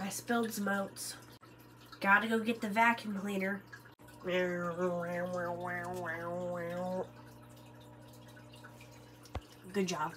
I spilled some oats. Gotta go get the vacuum cleaner. Good job.